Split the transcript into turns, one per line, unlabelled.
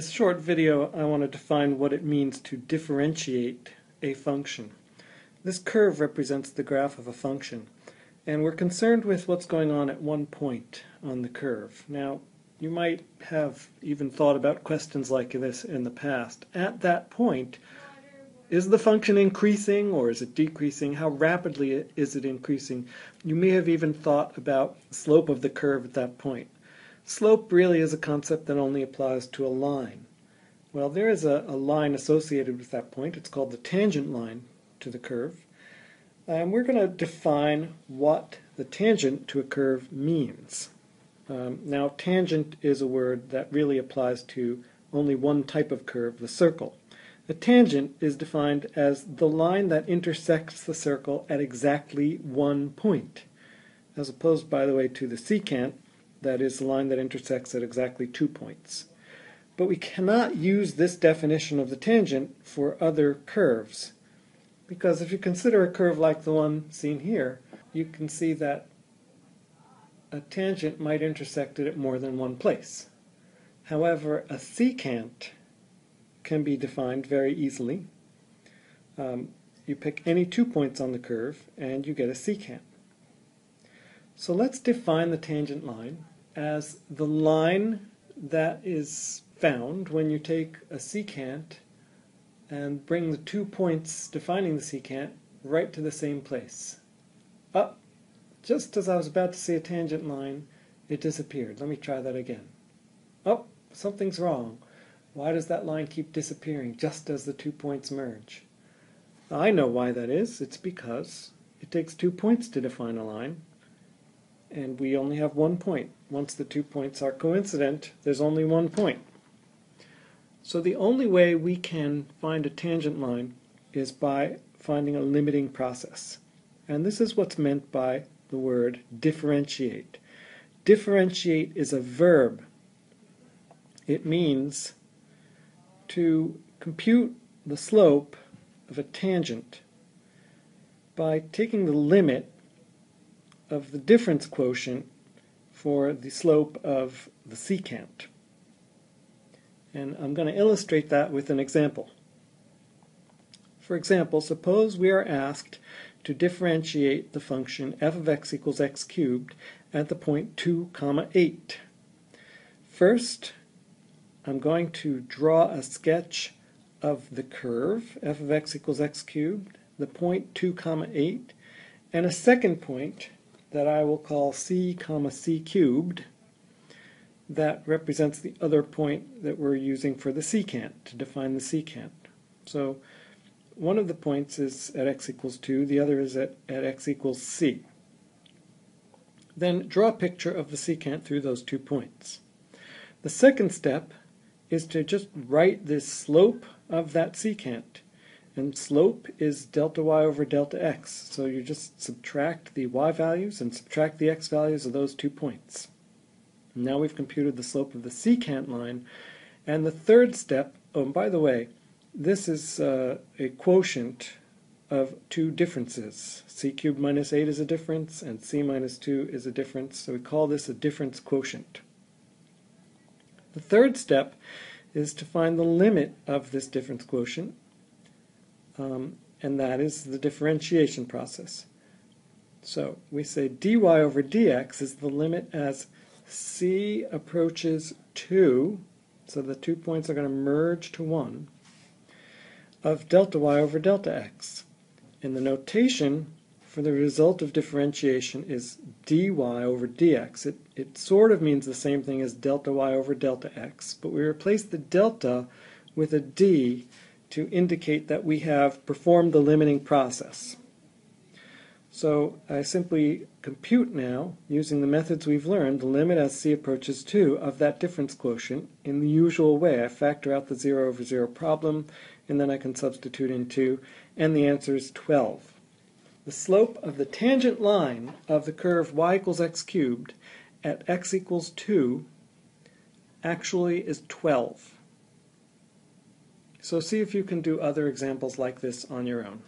this short video I want to define what it means to differentiate a function. This curve represents the graph of a function and we're concerned with what's going on at one point on the curve. Now you might have even thought about questions like this in the past. At that point is the function increasing or is it decreasing? How rapidly is it increasing? You may have even thought about slope of the curve at that point. Slope really is a concept that only applies to a line. Well, there is a, a line associated with that point. It's called the tangent line to the curve. And we're going to define what the tangent to a curve means. Um, now, tangent is a word that really applies to only one type of curve, the circle. A tangent is defined as the line that intersects the circle at exactly one point, as opposed, by the way, to the secant, that is the line that intersects at exactly two points. But we cannot use this definition of the tangent for other curves. Because if you consider a curve like the one seen here, you can see that a tangent might intersect it at more than one place. However, a secant can be defined very easily. Um, you pick any two points on the curve and you get a secant. So let's define the tangent line as the line that is found when you take a secant and bring the two points defining the secant right to the same place. Up, just as I was about to see a tangent line, it disappeared. Let me try that again. Oh, something's wrong. Why does that line keep disappearing just as the two points merge? I know why that is. It's because it takes two points to define a line, and we only have one point. Once the two points are coincident, there's only one point. So the only way we can find a tangent line is by finding a limiting process. And this is what's meant by the word differentiate. Differentiate is a verb. It means to compute the slope of a tangent by taking the limit of the difference quotient for the slope of the secant. And I'm going to illustrate that with an example. For example, suppose we are asked to differentiate the function f of x equals x cubed at the point 2 comma 8. First, I'm going to draw a sketch of the curve f of x equals x cubed, the point 2 comma 8, and a second point that I will call c comma c cubed that represents the other point that we're using for the secant to define the secant. So one of the points is at x equals 2, the other is at, at x equals c. Then draw a picture of the secant through those two points. The second step is to just write the slope of that secant. And slope is delta y over delta x. So you just subtract the y values and subtract the x values of those two points. Now we've computed the slope of the secant line. And the third step, oh, and by the way, this is uh, a quotient of two differences. c cubed minus 8 is a difference, and c minus 2 is a difference. So we call this a difference quotient. The third step is to find the limit of this difference quotient, um, and that is the differentiation process. So we say dy over dx is the limit as c approaches 2, so the two points are going to merge to 1, of delta y over delta x. And the notation, for the result of differentiation is dy over dx. It, it sort of means the same thing as delta y over delta x, but we replace the delta with a d to indicate that we have performed the limiting process. So I simply compute now, using the methods we've learned, the limit as c approaches 2 of that difference quotient in the usual way. I factor out the 0 over 0 problem, and then I can substitute in 2, and the answer is 12 the slope of the tangent line of the curve y equals x cubed at x equals 2 actually is 12. So see if you can do other examples like this on your own.